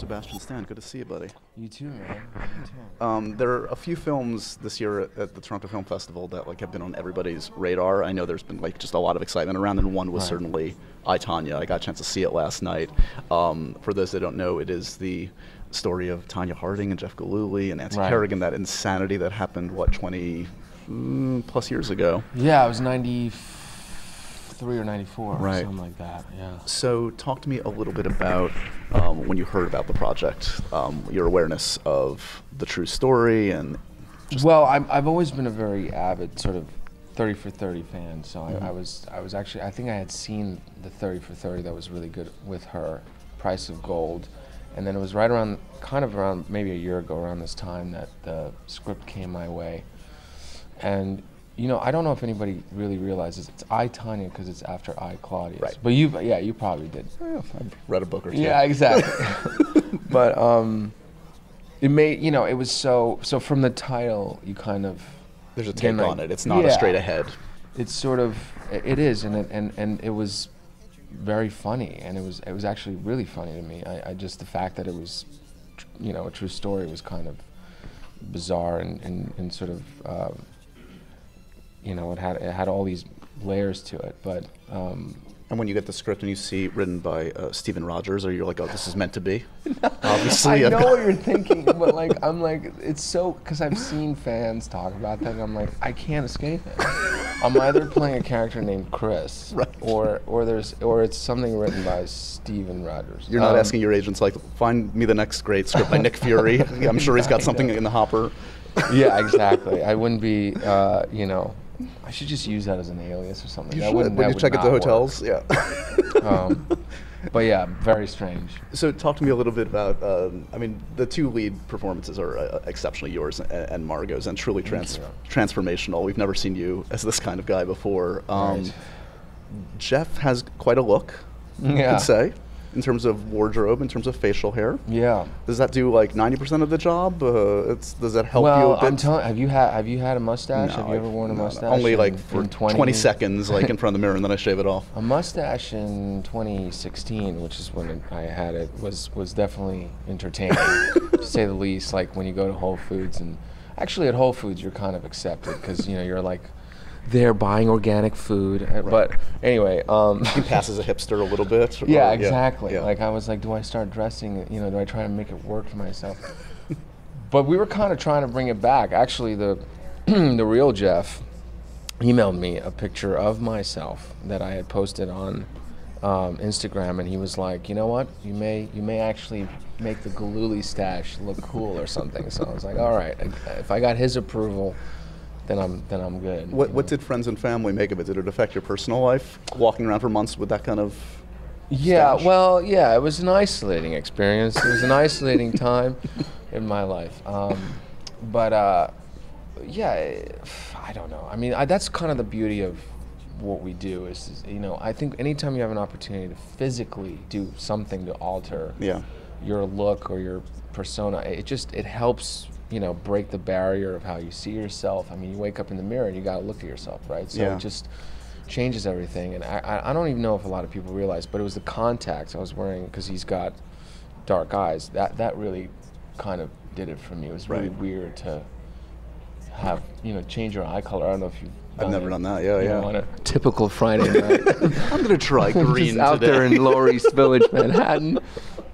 Sebastian Stan. Good to see you, buddy. You too, man. You too. Um, there are a few films this year at, at the Toronto Film Festival that like have been on everybody's radar. I know there's been like just a lot of excitement around, and one was Right. certainly I Tonya. I got a chance to see it last night. Um, for those that don't know, it is the story of Tonya Harding and Jeff Gillooly and Nancy Right. Kerrigan. That insanity that happened what 20 mm, plus years ago. Yeah, it was 93 or 94, Right. or something like that. Yeah. So, talk to me a little bit about um, when you heard about the project, um, your awareness of the true story, and Well, I'm, I've always been a very avid sort of 30 for 30 fan. So Mm-hmm. I, I was I was actually I think I had seen the 30 for 30 that was really good with her, Price of Gold, and then it was right around kind of around maybe a year ago around this time that the script came my way, and. You know, I don't know if anybody really realizes it's I Tonya because it's after I Claudius. Right. But you, yeah, you probably did. I've read a book or two. Yeah, exactly. but um, it made you know it was so so from the title you kind of There's a take like- on it. It's not a straight ahead. it's sort of it is and it, and and it was very funny and it was it was actually really funny to me. I, I just the fact that it was you know a true story was kind of bizarre and and, and sort of um, you know it had it had all these layers to it, but. Um, And when you get the script and you see written by uh, Steven Rogers, or you're like, oh, this is meant to be. Obviously, I know what you're thinking, but like I'm like it's so because I've seen fans talk about that. And I'm like I can't escape it. I'm either playing a character named Chris, Right. or or there's or it's something written by Steven Rogers. You're not Um, asking your agents like, find me the next great script by Nick Fury. I'm sure he's got something in the hopper. Yeah, exactly. I wouldn't be, uh, you know, I should just use that as an alias or something. You that should. When you check at the not work. hotels, yeah. Um, but yeah, very strange. So talk to me a little bit about. Um, I mean, the two lead performances are uh, exceptionally yours and, and Margot's, and truly trans- transformational. We've never seen you as this kind of guy before. Um, Right. Jeff has quite a look. You Yeah. could say, in terms of wardrobe, in terms of facial hair. Yeah. Does that do like ninety percent of the job? Uh, it's, does that help you? Well, a bit? I'm telling. Have you had Have you had a mustache? have you No, ever worn a no, no. mustache? Only in- like for in 20, seconds, like in front of the mirror, and then I shave it off. A mustache in 2016, which is when I had it, was was definitely entertaining, to say the least. Like when you go to Whole Foods, and actually at Whole Foods you're kind of accepted because you know you're like there buying organic food. uh, But anyway, um, He passes a hipster a little bit. or- yeah, exactly. yeah. Like I was like, do I start dressing? You know, do I try to make it work for myself? but we were kind of trying to bring it back. Actually, the the real Jeff emailed me a picture of myself that I had posted on um, Instagram, and he was like, you know what, you may you may actually make the Gillooly stash look cool or something. So I was like, all right, if I got his approval, then I'm then I'm good. What, know? did friends and family make of it? Did it affect your personal life? Walking around for months with that kind of. Yeah, stash? well, yeah, it was an isolating experience. It was an isolating time in my life. Um, but uh, yeah, eh, I don't know. I mean, I, that's kind of the beauty of what we do is, is, you know, I think anytime you have an opportunity to physically do something to alter Yeah. your look or your persona, it just it helps you know break the barrier of how you see yourself. I mean, you wake up in the mirror and you got to look at yourself, right? So Yeah. it just changes everything. And I, I, don't even know if a lot of people realize, but it was the contacts I was wearing because he's got dark eyes. That that really kind of did it for me. It was really Right. weird to have you know change your eye color. I don't know if you've. I've never it, done that. Yeah, you yeah. on a typical Friday night. I'm gonna try green Just out today. there in Lower East Village, Manhattan.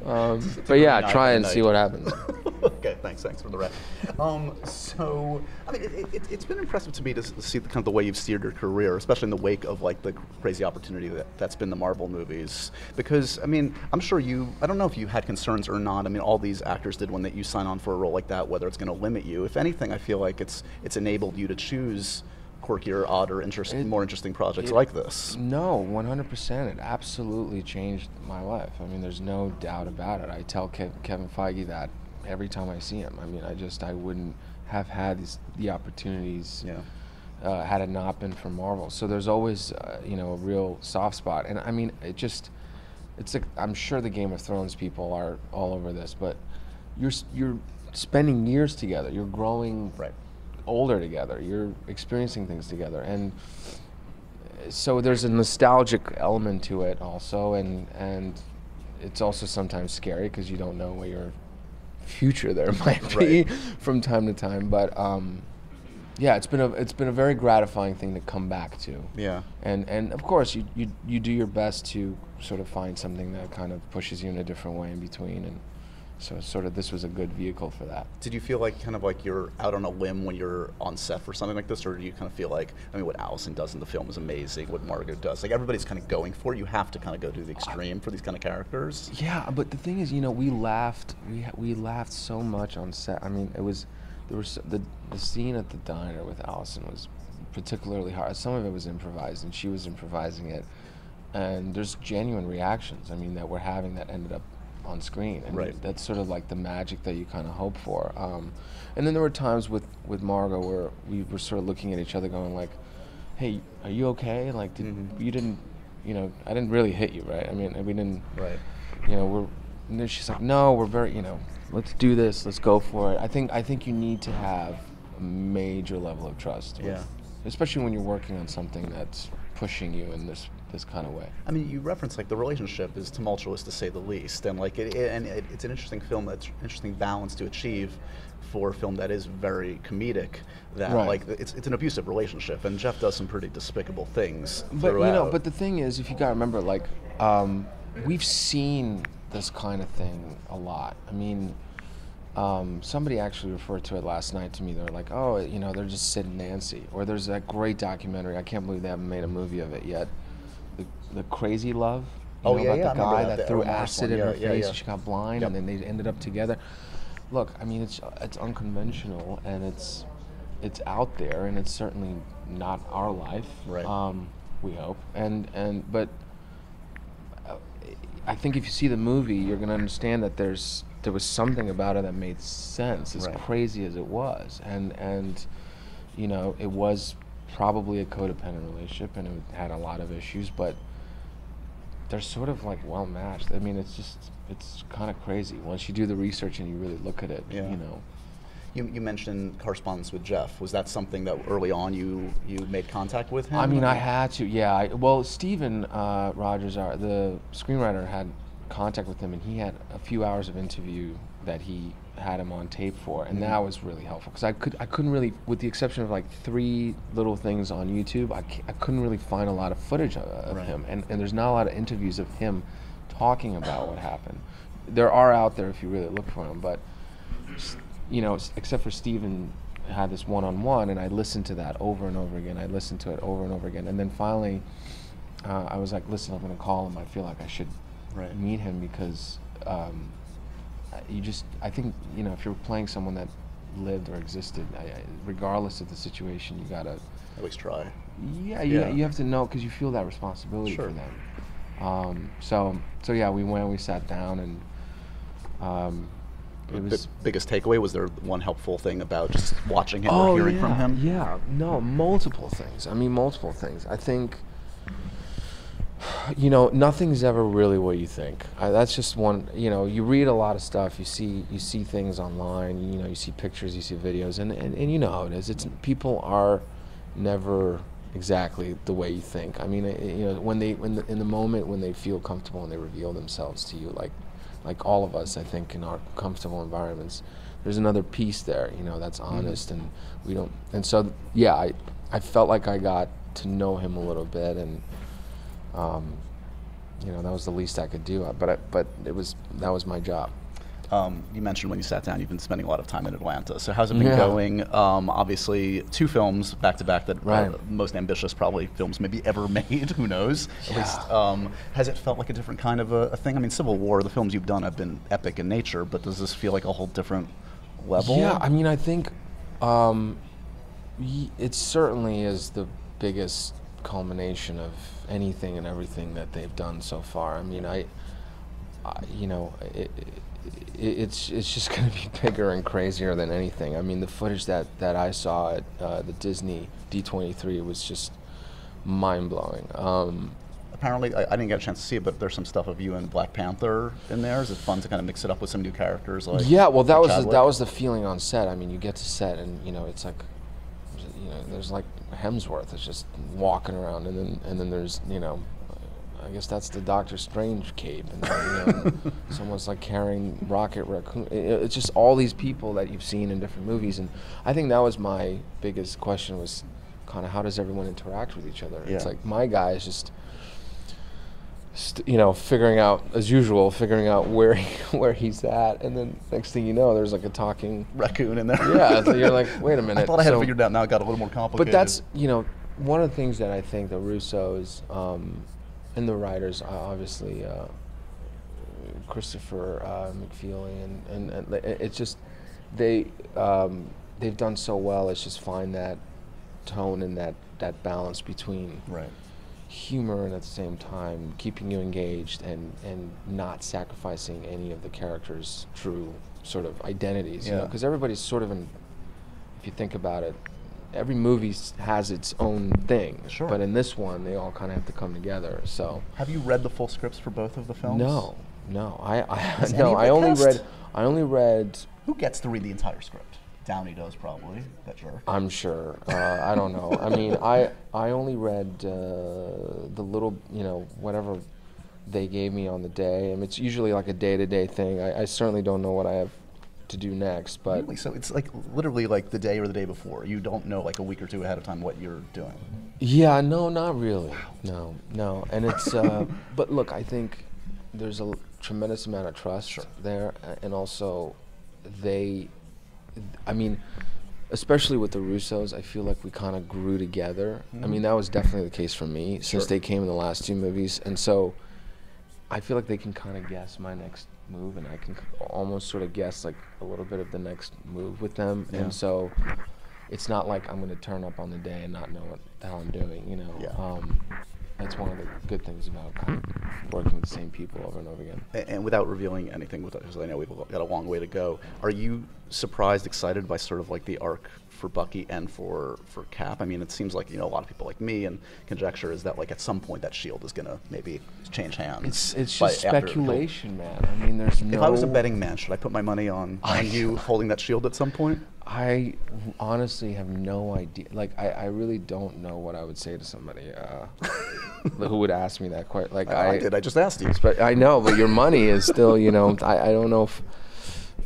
Um, but yeah, try and see what happens. Thanks, thanks for the rep. Um, so, I mean, it, it, it's been impressive to me to see the kind of the way you've steered your career, especially in the wake of like the crazy opportunity that, that's been the Marvel movies. Because, I mean, I'm sure you, I don't know if you had concerns or not. I mean, all these actors did when that you sign on for a role like that, whether it's going to limit you. If anything, I feel like it's it's enabled you to choose quirkier, odder, interest, It- more interesting projects it- like this. No, 100%. It absolutely changed my life. I mean, there's no doubt about it. I tell Kev- Kevin Feige that every time I see him. I mean, I just, I wouldn't have had these, the opportunities Yeah. uh, had it not been for Marvel. So there's always, uh, you know, a real soft spot. And I mean, it just, it's like, I'm sure the Game of Thrones people are all over this, but you're, you're spending years together. You're growing Right. older together. You're experiencing things together. And so there's a nostalgic element to it also. And, and it's also sometimes scary because you don't know what your future there might be Right. from time to time. But um, yeah, it's been a it's been a very gratifying thing to come back to. Yeah. And and of course you, you you do your best to sort of find something that kind of pushes you in a different way in between and so sort of this was a good vehicle for that. Did you feel like kind of like you're out on a limb when you're on set for something like this, or do you kind of feel like I mean, what Allison does in the film is amazing. What Margot does, like everybody's kind of going for it. You have to kind of go to the extreme for these kind of characters. Yeah, but the thing is, you know, we laughed. We we laughed so much on set. I mean, it was there was the the scene at the diner with Allison was particularly hard. Some of it was improvised, and she was improvising it. And there's genuine reactions. I mean, that we're having that ended up on screen, and Right. that's sort of like the magic that you kind of hope for. Um, and then there were times with with Margot where we were sort of looking at each other, going like, "Hey, are you okay? Like, did, Mhm. you didn't." You know, I didn't really hit you, right? I mean, we didn't Right. you know, we're and then she's like, no, we're very, you know, let's do this, let's go for it. I think I think you need to have a major level of trust. with- Yeah. especially when you're working on something that's pushing you in this this kind of way. I mean, you reference like the relationship is tumultuous to say the least, and like it, it- and it, it's an interesting film. That's interesting balance to achieve for a film that is very comedic. That Right. like it's it's an abusive relationship, and Jeff does some pretty despicable things. But throughout. you know, but the thing is, if you gotta remember, like, um, we've seen this kind of thing a lot. I mean, um, somebody actually referred to it last night to me. They're like, oh, you know, they're just Sid and Nancy. Or there's that great documentary. I can't believe they haven't made a movie of it yet. The, the Crazy Love. You Oh, know, yeah, about yeah, the guy that, that, threw acid in her Yeah, yeah, face yeah. and she got blind, Yep. and then they ended up together. Look, I mean, it's it's unconventional and it's it's out there, and it's certainly not our life. Right. Um, we hope, and and but uh, I think if you see the movie, you're going to understand that there's there was something about it that made sense, as Right. crazy as it was, and and you know it was probably a codependent relationship, and it had a lot of issues, but they're sort of like well matched. I mean, it's just it's kind of crazy once you do the research and you really look at it. Yeah. You know. You, you mentioned correspondence with Jeff. Was that something that early on you you made contact with him? I mean, I had to. Yeah. I, well, Steven uh, Rogers, our, the screenwriter, had contact with him, and he had a few hours of interview that he had him on tape for, and that was really helpful because I could I couldn't really, with the exception of like three little things on YouTube, I, I couldn't really find a lot of footage of, of Right. him, and and there's not a lot of interviews of him talking about what happened. There are out there if you really look for them, but you know, except for Steven had this one-on-one, and I listened to that over and over again. I listened to it over and over again, and then finally, uh, I was like, "Listen, I'm going to call him. I feel like I should Right. meet him because um, you just, I think, you know, if you're playing someone that lived or existed, I, I, regardless of the situation, you gotta, At least try. yeah, you, Yeah. you have to know because you feel that responsibility Sure. for them. Um, so, so yeah, we went, we sat down, and um, it The was. biggest takeaway was there one helpful thing about just watching him Oh, or hearing yeah, from him? Yeah, no, multiple things. I mean, multiple things. I think, you know, nothing's ever really what you think. I, that's just one. You know, you read a lot of stuff. You see, you see things online. You know, you see pictures, you see videos, and and, and you know how it is. It's people are never exactly the way you think. I mean, uh, you know, when they when the, in the moment when they feel comfortable and they reveal themselves to you, like like all of us, I think, in our comfortable environments, there's another piece there, you know, that's honest, and we don't. And so, yeah, I I felt like I got to know him a little bit, and um, you know, that was the least I could do. uh, But I, but it was that was my job. Um, you mentioned when you sat down, you've been spending a lot of time in Atlanta. So how's it been Yeah. going? Um, obviously, two films back to back that Right. are most ambitious, probably films maybe ever made. Who knows? At least, um, has it felt like a different kind of a, a thing? I mean, Civil War, the films you've done have been epic in nature, but does this feel like a whole different level? Yeah, I mean, I think um, it certainly is the biggest culmination of anything and everything that they've done so far. I mean, I, I you know, it, it, it's it's just going to be bigger and crazier than anything. I mean, the footage that that I saw at uh, the Disney D23 was just mind blowing. Um, Apparently, I, I didn't get a chance to see it, but there's some stuff of you and Black Panther in there. Is it fun to kind of mix it up with some new characters? Like yeah, well, that was the, that was the feeling on set. I mean, you get to set, and you know, it's like, you know, there's like Hemsworth is just walking around, and then and then there's you know, I guess that's the Doctor Strange cape, and you know, someone's like carrying Rocket Raccoon. It- It's just all these people that you've seen in different movies, and I think that was my biggest question was kind of how does everyone interact with each other? It's like my guy is just. St- you know, figuring out as usual, figuring out where he, where he's at, and then next thing you know, there's like a talking. Raccoon in there. Yeah, so you're like, wait a minute. I thought I had so- it figured out. Now it got a little more complicated. but that's you know one of the things that I think the Russos um, and the writers, uh, obviously uh, Christopher uh, McFeely, and, and, and it's just they um, they've done so well. It's just find that tone and that that balance between right. Humor and at the same time keeping you engaged and and not sacrificing any of the characters' true sort of identities. You know, Yeah. because everybody's sort of in. If you think about it, every movie has its own thing. Sure. But in this one, they all kind of have to come together. So. Have you read the full scripts for both of the films? No, no, I, I no, I only read, I only read. Who gets to read the entire script? Downey does probably. That jerk. I'm sure. Uh, I don't know. I mean, I I only read uh, the little, you know, whatever they gave me on the day. I mean, it's usually like a day-to-day thing. I, I certainly don't know what I have to do next, but Really? So it's like literally like the day or the day before. You don't know like a week or two ahead of time what you're doing. Yeah, no, not really. No, no. And it's, uh, but look, I think there's a tremendous amount of trust there, and also they, I mean, especially with the Russos, I feel like we kind of grew together. I mean, that was definitely the case for me since Sure. they came in the last two movies, and so I feel like they can kind of guess my next move, and I can almost sort of guess like a little bit of the next move with them, Yeah. and so it's not like I'm going to turn up on the day and not know what the hell I'm doing, you know. Yeah. Um, that's one of the good things about kind of working with the same people over and over again. A- And without revealing anything, because I know we've got a long way to go, are you surprised, excited by sort of like the arc for Bucky and for for Cap? I mean, it seems like you know a lot of people like me and conjecture is that like at some point that shield is gonna maybe change hands. It's it's just speculation, man. I mean, there's no. If I was a betting man, should I put my money on, on you holding that shield at some point? I honestly have no idea. Like, I, I really don't know what I would say to somebody uh, who would ask me that question. Like, I, I did. I just asked you. But I know, but your money is still, you know, I, I don't know if,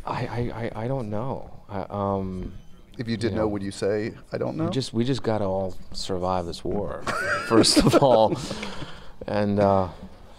I, I, I, I don't know. I, um, If you did you know, know, would you say I don't know? we just, we just gotta all survive this war, first of all, and uh,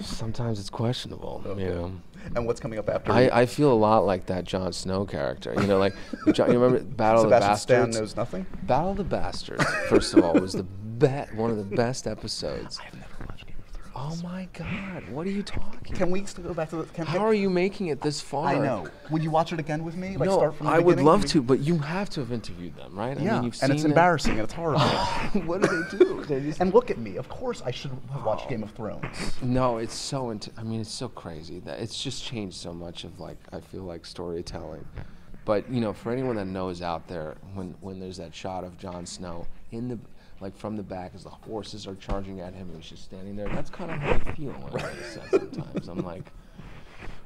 sometimes it's questionable, you know. And what's coming up after? I, I feel a lot like that Jon Snow character, you know, like, Jon, you remember Battle Sebastian of the Bastards. Stan knows nothing. Battle of the Bastards, first of all, was the be- one of the best episodes. I've never watched Game of Oh my God, what are you talking? Can we still go back to the? Can, How are you making it this far? I know. Would you watch it again with me? Like no, start from the I would love to, but you have to have interviewed them, right? I Yeah, mean, you've and it's embarrassing and it's horrible. what do they do? They just and look at me. Of course, I should have watched Oh. Game of Thrones. no, it's so. Int- I mean, it's so crazy that it's just changed so much of like I feel like storytelling. But you know, for anyone that knows out there, when when there's that shot of Jon Snow in the like from the back as the horses are charging at him and he's just standing there. That's kind of how I feel when I this sometimes. I'm like,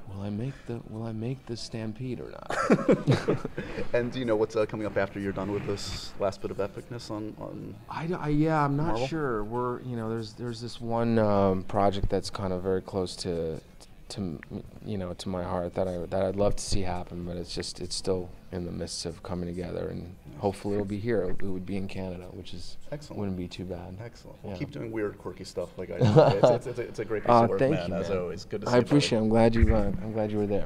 will I make the will I make the stampede or not? and do you know what's uh, coming up after you're done with this last bit of epicness on? on I, I- yeah, I'm not Marvel? sure. We're you know there's there's this one um, project that's kind of very close to to you know to my heart that I that I'd love to see happen, but it's just it's still in the midst of coming together, and hopefully it'll be here. It would be in Canada, which is Excellent. wouldn't be too bad. Excellent. Well, Yeah. keep doing weird, quirky stuff like I do. it's, it's, it's, a, it's a great piece of work, thank man. you, As always, good to see I you. brother. appreciate. it. I'm glad you. Uh, I'm glad you were there.